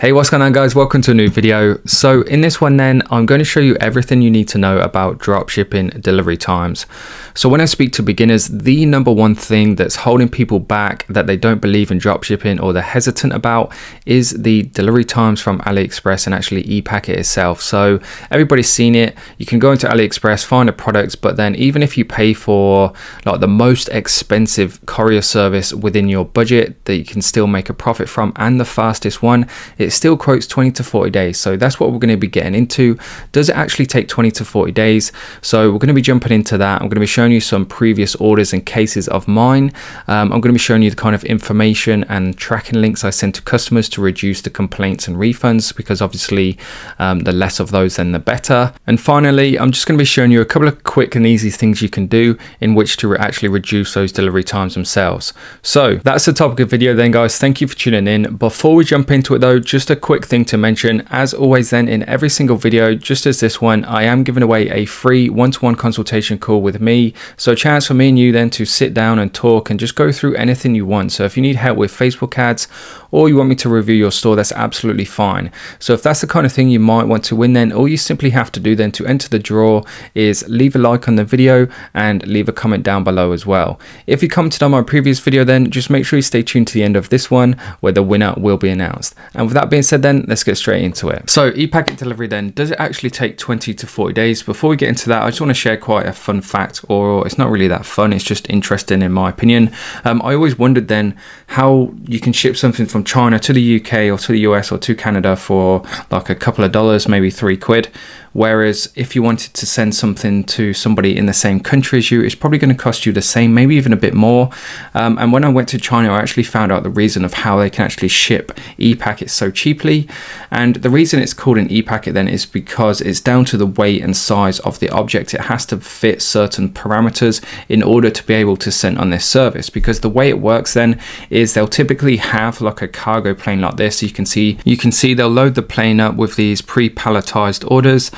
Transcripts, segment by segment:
Hey, what's going on guys? Welcome to a new video. So in this one then, I'm going to show you everything you need to know about dropshipping delivery times. So when I speak to beginners, the number one thing that's holding people back that they don't believe in dropshipping or they're hesitant about is the delivery times from AliExpress and actually ePacket itself. So everybody's seen it. You can go into AliExpress, find a product, but then even if you pay for like the most expensive courier service within your budget that you can still make a profit from and the fastest one, it it still quotes 20 to 40 days. So that's what we're going to be getting into. Does it actually take 20 to 40 days? So we're going to be jumping into that. I'm going to be showing you some previous orders and cases of mine. Um, I'm going to be showing you the kind of information and tracking links I send to customers to reduce the complaints and refunds because obviously um, the less of those then the better. And finally, I'm just going to be showing you a couple of quick and easy things you can do in which to actually reduce those delivery times themselves. So that's the topic of video then guys. Thank you for tuning in. Before we jump into it though, just just a quick thing to mention, as always then in every single video, just as this one, I am giving away a free one-to-one -one consultation call with me. So chance for me and you then to sit down and talk and just go through anything you want. So if you need help with Facebook ads or you want me to review your store, that's absolutely fine. So if that's the kind of thing you might want to win then, all you simply have to do then to enter the draw is leave a like on the video and leave a comment down below as well. If you commented on my previous video then, just make sure you stay tuned to the end of this one where the winner will be announced. And with that being said then, let's get straight into it. So e-packet delivery then, does it actually take 20 to 40 days? Before we get into that, I just want to share quite a fun fact, or it's not really that fun, it's just interesting in my opinion. Um, I always wondered then how you can ship something from China to the UK or to the US or to Canada for like a couple of dollars, maybe three quid. Whereas if you wanted to send something to somebody in the same country as you, it's probably going to cost you the same, maybe even a bit more. Um, and when I went to China, I actually found out the reason of how they can actually ship e-packets so cheaply. And the reason it's called an e-packet then is because it's down to the weight and size of the object. It has to fit certain parameters in order to be able to send on this service. Because the way it works then is they'll typically have like a cargo plane like this. You can see you can see they'll load the plane up with these pre-palletized orders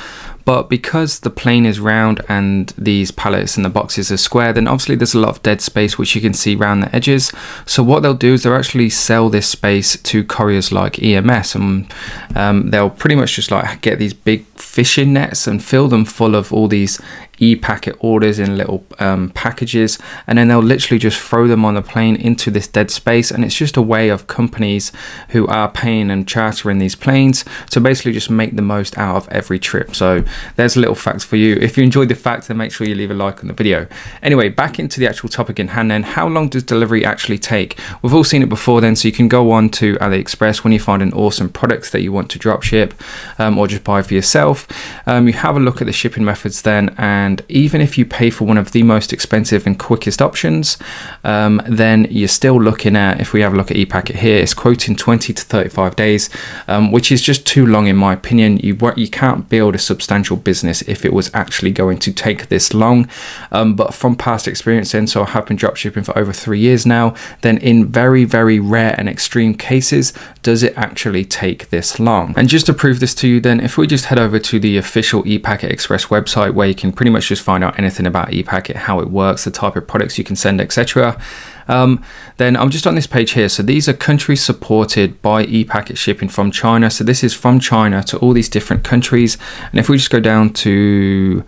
but because the plane is round and these pallets and the boxes are square then obviously there's a lot of dead space which you can see around the edges. So what they'll do is they'll actually sell this space to couriers like EMS and um, they'll pretty much just like get these big fishing nets and fill them full of all these e-packet orders in little um, packages and then they'll literally just throw them on the plane into this dead space and it's just a way of companies who are paying and chartering these planes to basically just make the most out of every trip. So there's a little fact for you. If you enjoyed the fact then make sure you leave a like on the video. Anyway back into the actual topic in hand then. How long does delivery actually take? We've all seen it before then so you can go on to aliexpress when you find an awesome product that you want to drop ship um, or just buy for yourself. Um, you have a look at the shipping methods then and and even if you pay for one of the most expensive and quickest options, um, then you're still looking at, if we have a look at ePacket here, it's quoting 20 to 35 days, um, which is just too long in my opinion. You, you can't build a substantial business if it was actually going to take this long. Um, but from past experience then, so I have been dropshipping for over three years now, then in very, very rare and extreme cases, does it actually take this long? And just to prove this to you then, if we just head over to the official ePacket Express website where you can pretty much just find out anything about ePacket, how it works, the type of products you can send, etc. Um, then I'm just on this page here. So these are countries supported by ePacket shipping from China. So this is from China to all these different countries. And if we just go down to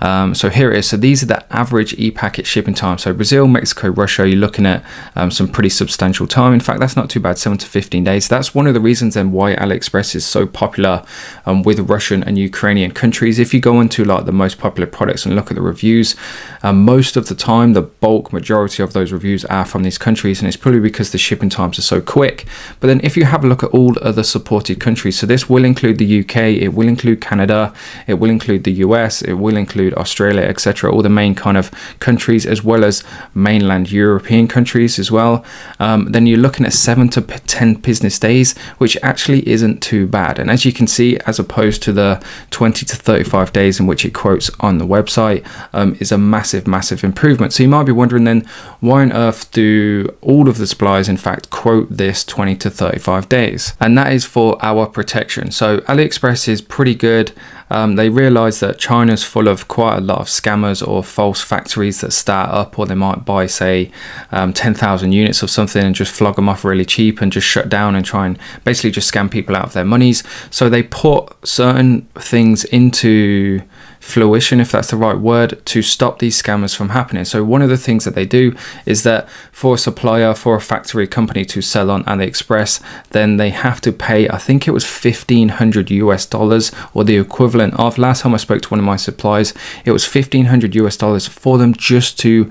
um, so here it is. So these are the average e-packet shipping time. So Brazil, Mexico, Russia, you're looking at um, some pretty substantial time. In fact, that's not too bad, 7 to 15 days. That's one of the reasons then why AliExpress is so popular um, with Russian and Ukrainian countries. If you go into like the most popular products and look at the reviews, um, most of the time, the bulk majority of those reviews are from these countries. And it's probably because the shipping times are so quick. But then if you have a look at all other supported countries, so this will include the UK, it will include Canada, it will include the US, it will include include Australia, etc., all the main kind of countries, as well as mainland European countries as well, um, then you're looking at seven to 10 business days, which actually isn't too bad. And as you can see, as opposed to the 20 to 35 days in which it quotes on the website, um, is a massive, massive improvement. So you might be wondering then, why on earth do all of the suppliers, in fact, quote this 20 to 35 days? And that is for our protection. So AliExpress is pretty good. Um, they realize that China's full of quite a lot of scammers or false factories that start up, or they might buy, say, um, 10,000 units of something and just flog them off really cheap and just shut down and try and basically just scam people out of their monies. So they put certain things into fruition, if that's the right word, to stop these scammers from happening. So one of the things that they do is that for a supplier, for a factory company to sell on AliExpress, then they have to pay, I think it was 1500 US dollars or the equivalent of, last time I spoke to one of my suppliers, it was 1500 US dollars for them just to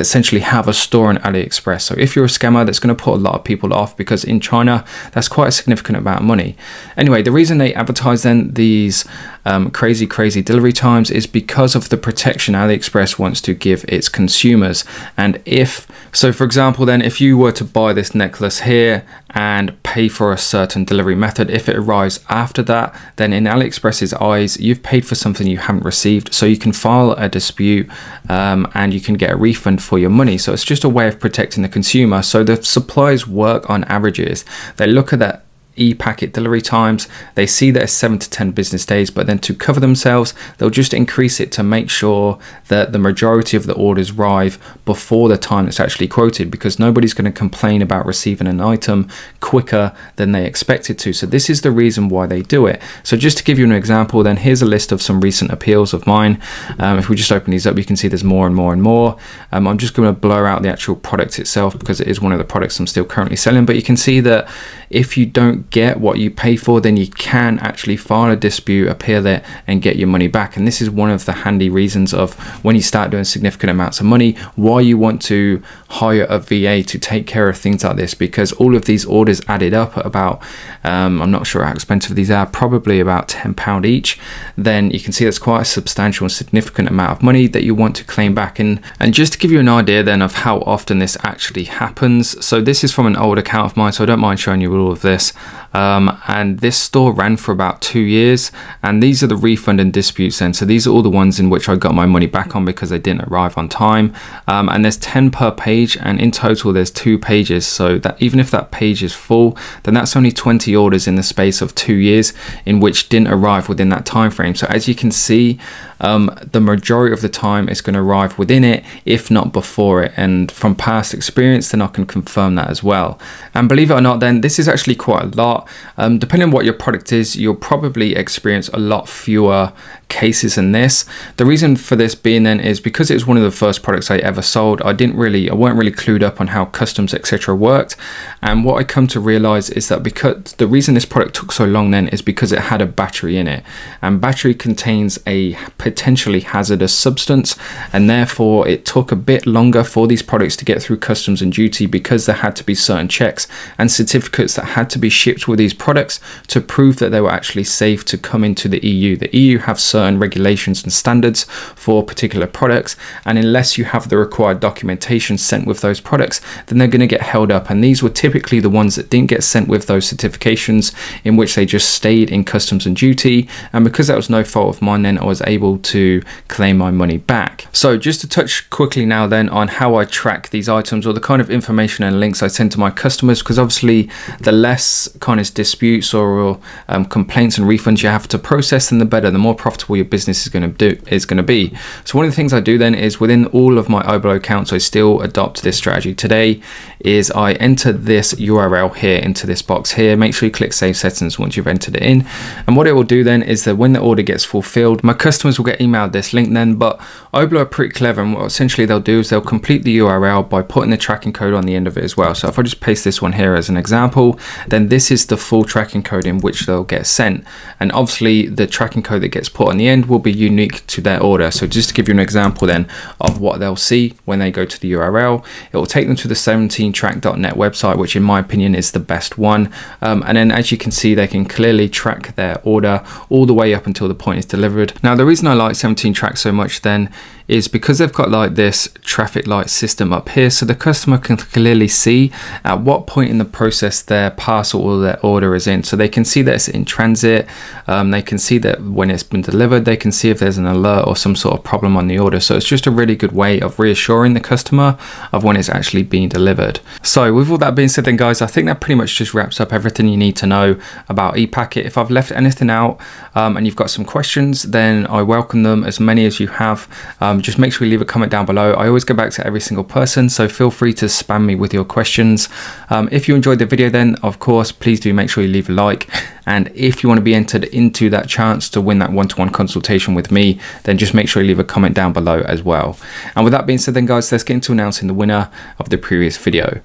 essentially have a store on AliExpress. So if you're a scammer, that's going to put a lot of people off because in China, that's quite a significant amount of money. Anyway, the reason they advertise then these um, crazy, crazy delivery times is because of the protection AliExpress wants to give its consumers. And if, so for example, then if you were to buy this necklace here and pay for a certain delivery method, if it arrives after that, then in AliExpress's eyes, you've paid for something you haven't received. So you can file a dispute um, and you can get a refund for your money. So it's just a way of protecting the consumer. So the suppliers work on averages. They look at that e-packet delivery times. They see that as seven to 10 business days, but then to cover themselves, they'll just increase it to make sure that the majority of the orders arrive before the time that's actually quoted because nobody's going to complain about receiving an item quicker than they expected to. So this is the reason why they do it. So just to give you an example, then here's a list of some recent appeals of mine. Um, if we just open these up, you can see there's more and more and more. Um, I'm just going to blur out the actual product itself because it is one of the products I'm still currently selling, but you can see that if you don't get what you pay for, then you can actually file a dispute, appeal there, and get your money back. And this is one of the handy reasons of when you start doing significant amounts of money, why you want to hire a VA to take care of things like this because all of these orders added up at about, um, I'm not sure how expensive these are, probably about £10 each. Then you can see that's quite a substantial and significant amount of money that you want to claim back. And, and just to give you an idea then of how often this actually happens. So this is from an old account of mine, so I don't mind showing you all of this. Um, and this store ran for about two years. And these are the refund and disputes then. So these are all the ones in which I got my money back on because they didn't arrive on time. Um, and there's 10 per page. And in total, there's two pages. So that even if that page is full, then that's only 20 orders in the space of two years in which didn't arrive within that time frame. So as you can see, um, the majority of the time it's going to arrive within it, if not before it. And from past experience, then I can confirm that as well. And believe it or not, then this is actually quite a lot. Um, depending on what your product is, you'll probably experience a lot fewer cases in this. The reason for this being then is because it was one of the first products I ever sold, I didn't really, I weren't really clued up on how customs etc worked. And what I come to realize is that because the reason this product took so long then is because it had a battery in it. And battery contains a potentially hazardous substance and therefore it took a bit longer for these products to get through customs and duty because there had to be certain checks and certificates that had to be shipped with these products to prove that they were actually safe to come into the EU. The EU have certain regulations and standards for particular products and unless you have the required documentation sent with those products then they're going to get held up and these were typically the ones that didn't get sent with those certifications in which they just stayed in customs and duty and because that was no fault of mine then I was able to claim my money back. So just to touch quickly now then on how I track these items or the kind of information and links I send to my customers because obviously the less kind of disputes or um, complaints and refunds you have to process then the better the more profitable profitable your business is going to do is going to be. So one of the things I do then is within all of my Oberlo accounts, I still adopt this strategy. Today is I enter this URL here into this box here. Make sure you click Save Settings once you've entered it in. And what it will do then is that when the order gets fulfilled, my customers will get emailed this link then, but Oberlo are pretty clever and what essentially they'll do is they'll complete the URL by putting the tracking code on the end of it as well. So if I just paste this one here as an example, then this is the full tracking code in which they'll get sent. And obviously the tracking code that gets put on the end will be unique to their order. So just to give you an example then of what they'll see when they go to the URL, it will take them to the 17track.net website, which in my opinion is the best one. Um, and then as you can see, they can clearly track their order all the way up until the point it's delivered. Now, the reason I like 17track so much then is because they've got like this traffic light system up here so the customer can clearly see at what point in the process their parcel or their order is in so they can see that it's in transit um, they can see that when it's been delivered they can see if there's an alert or some sort of problem on the order. So it's just a really good way of reassuring the customer of when it's actually being delivered. So with all that being said then guys I think that pretty much just wraps up everything you need to know about ePacket. If I've left anything out um, and you've got some questions then I welcome them as many as you have. Um, just make sure you leave a comment down below. I always go back to every single person so feel free to spam me with your questions. Um, if you enjoyed the video then of course please do make sure you leave a like and if you want to be entered into that chance to win that one-to-one consultation with me then just make sure you leave a comment down below as well and with that being said then guys let's get into announcing the winner of the previous video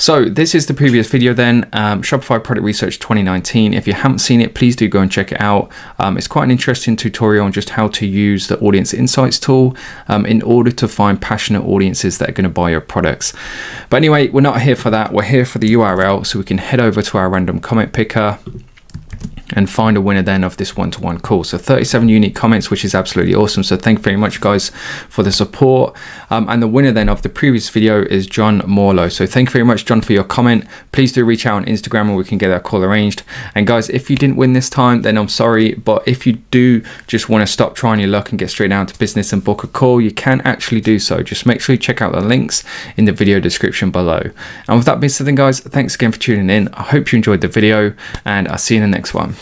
so this is the previous video then, um, Shopify Product Research 2019. If you haven't seen it, please do go and check it out. Um, it's quite an interesting tutorial on just how to use the Audience Insights tool um, in order to find passionate audiences that are going to buy your products. But anyway, we're not here for that. We're here for the URL so we can head over to our random comment picker and find a winner then of this one-to-one call. So 37 unique comments which is absolutely awesome. So thank you very much guys for the support. Um, and the winner then of the previous video is John Morlow. So thank you very much John for your comment. Please do reach out on Instagram and we can get that call arranged. And guys if you didn't win this time then I'm sorry. But if you do just want to stop trying your luck and get straight down to business and book a call you can actually do so. Just make sure you check out the links in the video description below. And with that being said then guys thanks again for tuning in. I hope you enjoyed the video and I'll see you in the next one